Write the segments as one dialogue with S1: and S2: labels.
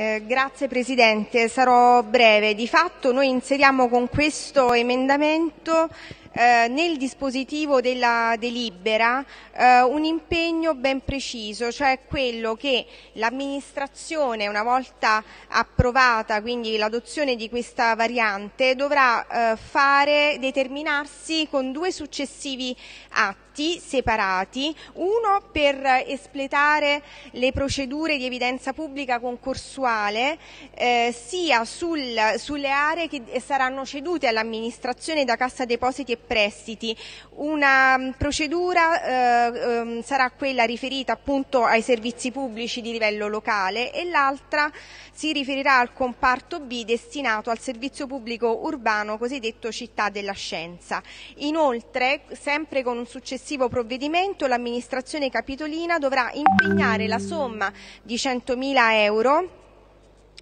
S1: Eh, grazie Presidente, sarò breve. Di fatto noi inseriamo con questo emendamento eh, nel dispositivo della delibera eh, un impegno ben preciso, cioè quello che l'amministrazione una volta approvata, quindi l'adozione di questa variante, dovrà eh, fare, determinarsi con due successivi atti separati, uno per espletare le procedure di evidenza pubblica concorsuale eh, sia sul, sulle aree che saranno cedute all'amministrazione da Cassa Depositi e prestiti. Una mm, procedura eh, ehm, sarà quella riferita appunto ai servizi pubblici di livello locale e l'altra si riferirà al comparto B destinato al servizio pubblico urbano cosiddetto città della scienza. Inoltre, sempre con un successivo provvedimento, l'amministrazione capitolina dovrà impegnare la somma di 100.000 euro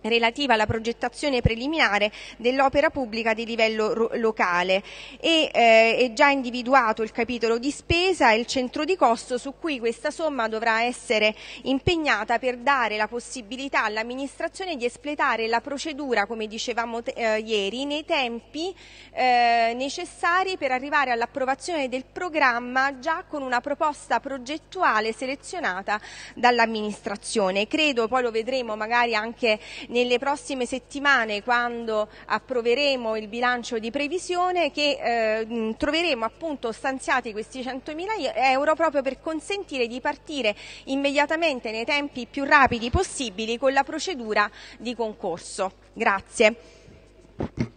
S1: relativa alla progettazione preliminare dell'opera pubblica di livello locale e eh, è già individuato il capitolo di spesa e il centro di costo su cui questa somma dovrà essere impegnata per dare la possibilità all'amministrazione di espletare la procedura, come dicevamo eh, ieri, nei tempi eh, necessari per arrivare all'approvazione del programma già con una proposta progettuale selezionata dall'amministrazione. Credo, poi lo vedremo magari anche nelle prossime settimane quando approveremo il bilancio di previsione che eh, troveremo appunto stanziati questi 100.000 euro proprio per consentire di partire immediatamente nei tempi più rapidi possibili con la procedura di concorso. Grazie.